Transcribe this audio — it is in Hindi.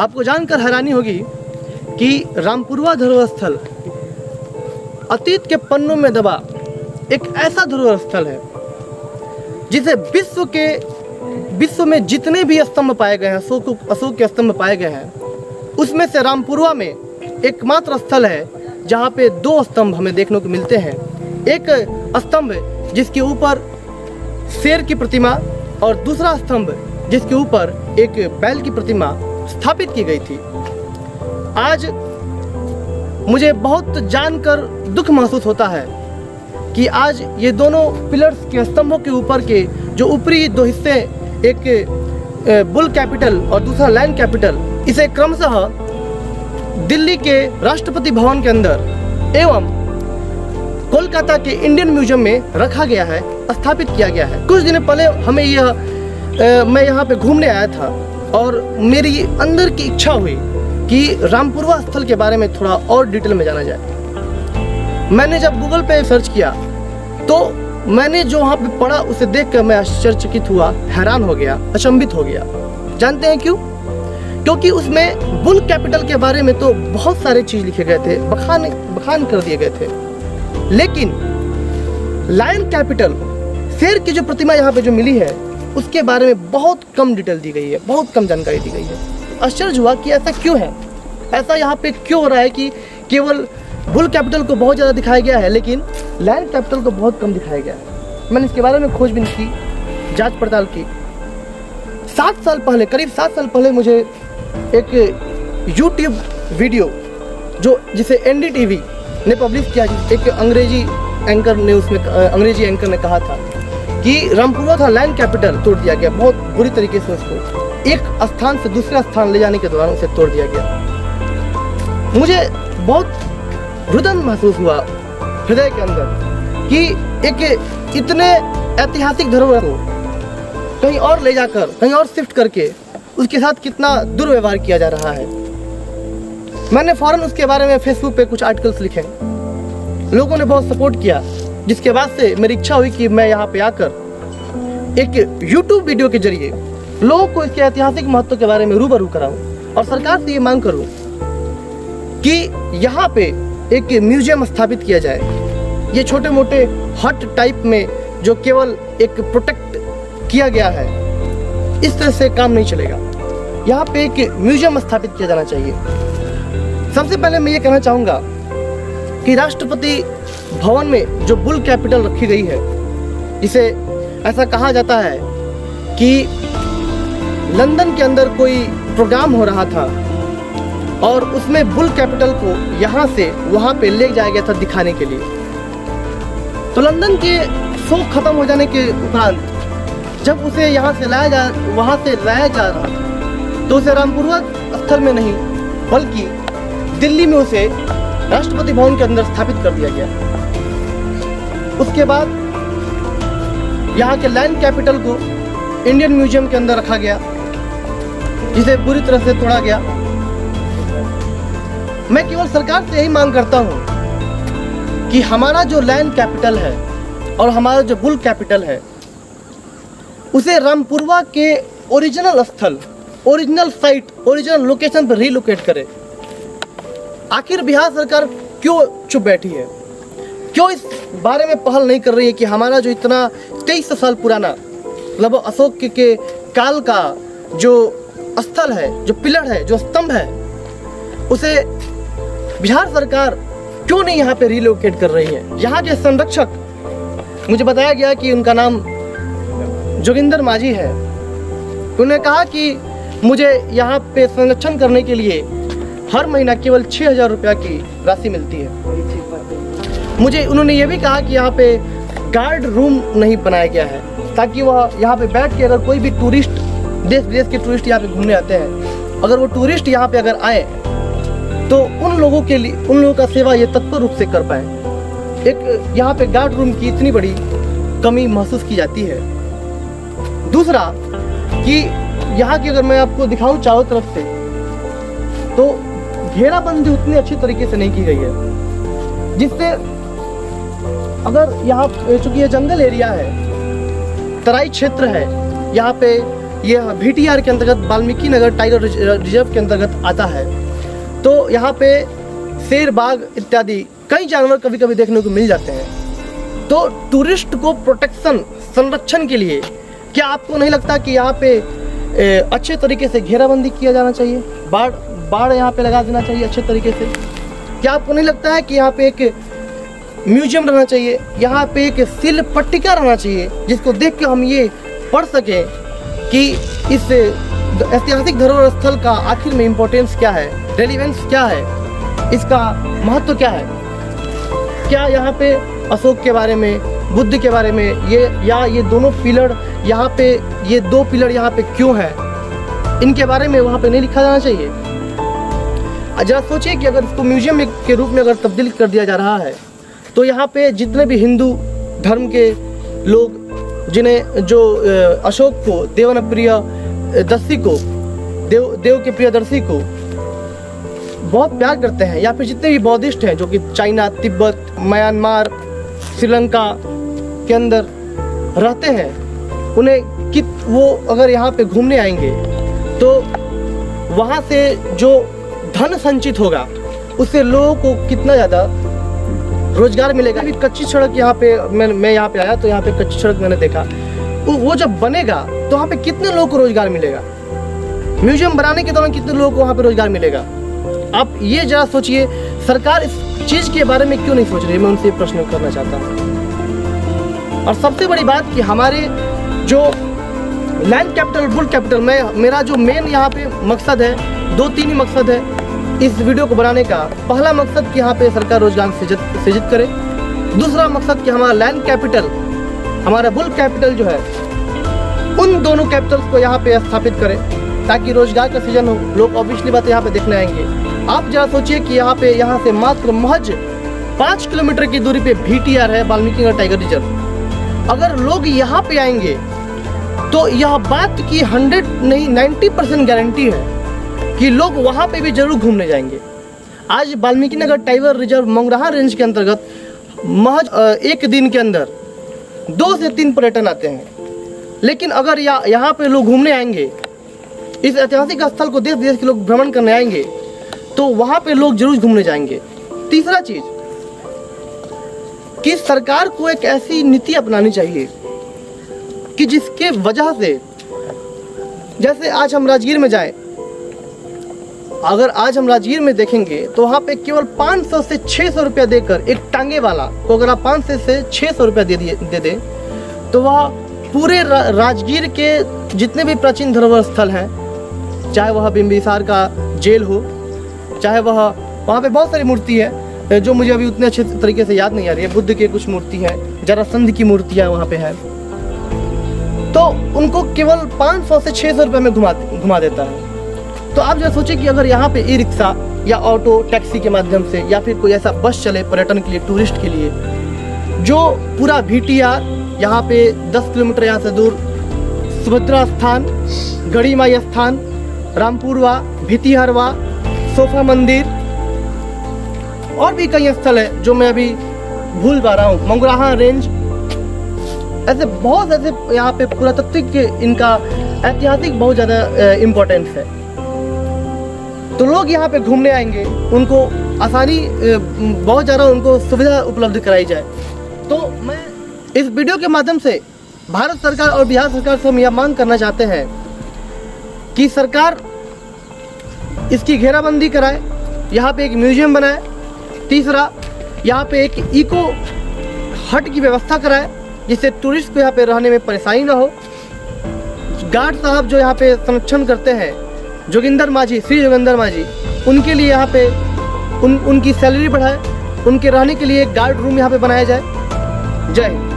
आपको जानकर हैरानी होगी कि रामपुरवा धरोहर स्थल अतीत के पन्नों में दबा एक ऐसा धरोहर स्थल है, जिसे विश्व के, विश्व में जितने भी स्तंभ पाए गए हैं, अशोक अशोक के स्तंभ पाए गए हैं, उसमें से रामपुरवा में एकमात्र स्थल है, जहाँ पे दो स्तंभ हमें देखने को मिलते हैं। एक स्तंभ जिसके ऊपर शेर की प्रतिमा और दूसरा स्तंभ जिसके ऊपर एक बैल की प्रतिमा स्थापित की गई थी। आज मुझे बहुत जानकर दुख महसूस होता है कि आज ये दोनों पिलर्स के स्तंभों के ऊपर के जो ऊपरी दो हिस्से, एक बुल कैपिटल और दूसरा लैंड कैपिटल, इसे क्रमशः दिल्ली के राष्ट्रपति भवन के अंदर एवं कोलकाता के इंडियन म्यूज़ियम में रखा गया है, स्थापित किया गया है। कुछ दिन पहले हमें यह मैं यहाँ पे घूमने आया था। और मेरी अंदर की इच्छा हुई कि रामपुरवा स्थल के बारे में थोड़ा और डिटेल में जाना जाए। मैंने जब गूगल पे सर्च किया तो मैंने जो वहाँ पे पढ़ा, उसे देख कर मैं आश्चर्यचकित हुआ, हैरान हो गया, अचंभित हो गया। जानते हैं क्यों? क्योंकि उसमें बुल कैपिटल के बारे में तो बहुत सारे चीज़ लिखे गए थे, बखान बखान कर दिए गए थे। लेकिन लायन कैपिटल शेर की जो प्रतिमा यहाँ पे जो मिली है उसके बारे में बहुत कम डिटेल दी गई है, बहुत कम जानकारी दी गई है। आश्चर्य हुआ कि ऐसा क्यों है? ऐसा यहाँ पे क्यों हो रहा है कि केवल बुल कैपिटल को बहुत ज़्यादा दिखाया गया है, लेकिन लैंड कैपिटल को बहुत कम दिखाया गया है? मैंने इसके बारे में खोजबीन की, जाँच पड़ताल की। सात साल पहले, करीब सात साल पहले मुझे एक यूट्यूब वीडियो, जो जिसे एनडीटीवी ने पब्लिश किया एक अंग्रेज़ी एंकर ने उसमें अंग्रेज़ी एंकर ने कहा था। कि रामपुरा था लैंड कैपिटल तोड़ दिया गया। बहुत बुरी तरीके से उसको। एक स्थान से दूसरे स्थान ले जाने के दौरान उसे तोड़ दिया गया। मुझे बहुत रुदन महसूस हुआ हृदय के अंदर कि एक इतने ऐतिहासिक धरोहर को कहीं और ले जाकर, कहीं और शिफ्ट करके उसके साथ कितना दुर्व्यवहार किया जा रहा है। मैंने फ़ौरन उसके बारे में फेसबुक पे कुछ आर्टिकल्स लिखे। लोगों ने बहुत सपोर्ट किया। जिसके बाद से मेरी इच्छा हुई कि मैं यहाँ पे आकर एक यूट्यूब वीडियो के ज़रिए लोगों को इसके ऐतिहासिक महत्व के बारे में रूबरू कराऊं। और सरकार से ये मांग करूँ कि यहाँ पे एक म्यूज़ियम स्थापित किया जाए। ये छोटे मोटे हट टाइप में जो केवल एक प्रोटेक्ट किया गया है, इस तरह से काम नहीं चलेगा। यहाँ पे एक म्यूज़ियम स्थापित किया जाना चाहिए। सबसे पहले मैं ये कहना चाहूँगा कि राष्ट्रपति भवन में जो बुल कैपिटल रखी गई है जिसे ऐसा कहा जाता है कि लंदन के अंदर कोई प्रोग्राम हो रहा था और उसमें बुल कैपिटल को यहाँ से वहाँ पे ले जाया गया था दिखाने के लिए। तो लंदन के शो खत्म हो जाने के उपरांत, जब उसे यहाँ से लाया जा, वहाँ से लाया जा रहा था तो उसे रामपुरवा स्थल में नहीं, बल्कि दिल्ली में उसे राष्ट्रपति भवन के अंदर स्थापित कर दिया गया। उसके बाद यहाँ के लैंड कैपिटल को इंडियन म्यूज़ियम के अंदर रखा गया, जिसे पूरी तरह से तोड़ा गया। मैं केवल सरकार से यही मांग करता हूँ कि हमारा जो लैंड कैपिटल है और हमारा जो बुल कैपिटल है, उसे रामपुरवा के ओरिजिनल स्थल ओरिजिनल साइट ओरिजिनल लोकेशन पर रिलोकेट करे। आखिर बिहार सरकार क्यों चुप बैठी है? क्यों इस बारे में पहल नहीं कर रही है कि हमारा जो इतना तेईस साल पुराना मतलब अशोक के, के काल का जो स्थल है जो पिलर है जो स्तंभ है उसे बिहार सरकार क्यों नहीं यहाँ पे रिलोकेट कर रही है? यहाँ के संरक्षक मुझे बताया गया कि उनका नाम जोगिंदर माझी है। उन्होंने कहा कि मुझे यहाँ पे संरक्षण करने के लिए हर महीना केवल छः हज़ार रुपया की राशि मिलती है। मुझे, उन्होंने ये भी कहा कि यहाँ पे गार्ड रूम नहीं बनाया गया है, ताकि वह यहाँ पे बैठ के अगर कोई भी टूरिस्ट देश विदेश के टूरिस्ट यहाँ पे घूमने आते हैं, अगर वो टूरिस्ट यहाँ पे अगर आए तो उन लोगों के लिए, उन लोगों का सेवा ये तत्पर रूप से कर पाए। एक, यहाँ पे गार्ड रूम की इतनी बड़ी कमी महसूस की जाती है। दूसरा, कि यहाँ की अगर मैं आपको दिखाऊँ चारों तरफ़ से तो घेराबंदी उतनी अच्छी तरीके से नहीं की गई है। जिससे अगर यहाँ चूँकि ये जंगल एरिया है तराई क्षेत्र है यहाँ पे यह वी के अंतर्गत वाल्मीकि नगर टाइगर रिज़र्व के अंतर्गत आता है। तो यहाँ पे शेर बाघ इत्यादि कई जानवर कभी कभी देखने को मिल जाते हैं। तो टूरिस्ट को प्रोटेक्शन संरक्षण के लिए क्या आपको नहीं लगता कि यहाँ पे ए, अच्छे तरीके से घेराबंदी किया जाना चाहिए? बाढ़ बाढ़ यहाँ पे लगा देना चाहिए अच्छे तरीके से। क्या आपको नहीं लगता है कि यहाँ पे एक म्यूज़ियम रहना चाहिए? यहाँ पे एक सिल पट्टिका रहना चाहिए, जिसको देख के हम ये पढ़ सकें कि इस ऐतिहासिक धरोहर स्थल का आखिर में इम्पोर्टेंस क्या है रेलिवेंस क्या है, इसका महत्व क्या है? क्या यहाँ पे अशोक के बारे में, बुद्ध के बारे में ये या ये दोनों पिलर यहाँ पे, ये दो पिलर यहाँ पे क्यों है? इनके बारे में वहाँ पे नहीं लिखा जाना चाहिए। जरा सोचिए कि अगर इसको म्यूज़ियम के रूप में अगर तब्दील कर दिया जा रहा है तो यहाँ पे जितने भी हिंदू धर्म के लोग, जिन्हें जो अशोक को देवन प्रिय दस्सी को, देव देव के प्रियदर्शी को बहुत प्यार करते हैं, या फिर जितने भी बौद्धिस्ट हैं, जो कि चाइना, तिब्बत, म्यांमार, श्रीलंका के अंदर रहते हैं, उन्हें कित वो अगर यहाँ पे घूमने आएँगे तो वहाँ से जो धन संचित होगा। उससे लोगों को कितना ज़्यादा रोज़गार मिलेगा। अभी कच्ची सड़क यहाँ पे मैं मैं यहाँ पे आया तो यहाँ पे कच्ची सड़क मैंने देखा। वो जब बनेगा तो वहाँ पे कितने लोगों को रोज़गार मिलेगा? म्यूज़ियम बनाने के दौरान कितने लोगों को वहाँ पे रोज़गार मिलेगा? आप ये जरा सोचिए, सरकार इस चीज़ के बारे में क्यों नहीं सोच रही? मैं उनसे प्रश्न करना चाहता हूँ। और सबसे बड़ी बात कि हमारे जो लैंड कैपिटल बुल कैपिटल में, मेरा जो मेन यहाँ पे मकसद है दो तीन ही मकसद है इस वीडियो को बनाने का पहला मकसद कि यहाँ पे सरकार रोज़गार सृजित करे। दूसरा मकसद कि हमारा लैंड कैपिटल हमारा बुल कैपिटल जो है, उन दोनों कैपिटल्स को यहाँ पे स्थापित करें ताकि रोज़गार का सृजन हो। लोग ऑब्वियसली बात यहाँ पे देखने आएँगे। आप जरा सोचिए कि यहाँ पे, यहाँ से मात्र महज पाँच किलोमीटर की दूरी पे वी है वाल्मीकि टाइगर रिज़र्व अगर लोग यहाँ पे आएँगे तो यह बात की हंड्रेड नहीं नाइन्टी परसेंट गारंटी है। कि लोग वहाँ पे भी ज़रूर घूमने जाएँगे। आज Valmiki Nagar tiger reserve Mangraha range के अंतर्गत महज एक दिन के अंदर दो से तीन पर्यटन आते हैं। लेकिन अगर या, यहाँ पे लोग घूमने आएँगे इस ऐतिहासिक स्थल को देश विदेश के लोग भ्रमण करने आएँगे तो वहाँ पे लोग ज़रूर घूमने जाएँगे। तीसरा चीज़ कि सरकार को एक ऐसी नीति अपनानी चाहिए कि जिसके वजह से जैसे आज हम राजगीर में जाएँ अगर आज हम राजगीर में देखेंगे तो वहाँ पे केवल 500 से 600 रुपया देकर एक टांगे वाला को अगर आप पाँच सौ से 600 रुपया दे दे दें तो वह पूरे रा, राजगीर के जितने भी प्राचीन धरोहर स्थल हैं चाहे वह बिम्बिसार का जेल हो चाहे वह वहाँ पे बहुत सारी मूर्ति है जो मुझे अभी उतने अच्छे तरीके से याद नहीं आ रही है। बुद्ध के कुछ मूर्ति हैं जरासंध की मूर्तियाँ वहाँ पे है। तो उनको केवल 500 से 600 रुपये में घुमा घुमा देता है। तो आप जो सोचे कि अगर यहाँ पे ई रिक्शा या ऑटो, टैक्सी के माध्यम से या फिर कोई ऐसा बस चले पर्यटन के लिए, टूरिस्ट के लिए, जो पूरा भी टी आर यहाँ पे 10 किलोमीटर यहाँ से दूर, सुभद्रा स्थान गढ़ी माई स्थान, रामपुरवा, भितिहरवा, सोफा मंदिर, और भी कई स्थल है जो मैं अभी भूल पा रहा हूँ। मंगुराहा रेंज, ऐसे बहुत ऐसे यहाँ पे पुरातत्विक इनका ऐतिहासिक बहुत ज़्यादा इम्पोर्टेंस है। तो लोग यहाँ पे घूमने आएँगे, उनको आसानी बहुत ज़्यादा उनको सुविधा उपलब्ध कराई जाए। तो मैं इस वीडियो के माध्यम से भारत सरकार और बिहार सरकार से हम यह मांग करना चाहते हैं कि सरकार इसकी घेराबंदी कराए, यहाँ पे एक म्यूज़ियम बनाए, तीसरा, यहाँ पे एक इको हट की व्यवस्था कराए, जिससे टूरिस्ट को यहाँ पे रहने में परेशानी ना हो। गार्ड साहब जो यहाँ पे संरक्षण करते हैं जोगिंदर माझी, श्री जोगिंदर माझी, उनके लिए यहाँ पे उन, उनकी सैलरी बढ़ाए, उनके रहने के लिए एक गार्ड रूम यहाँ पे बनाया जाए। जय हिंद।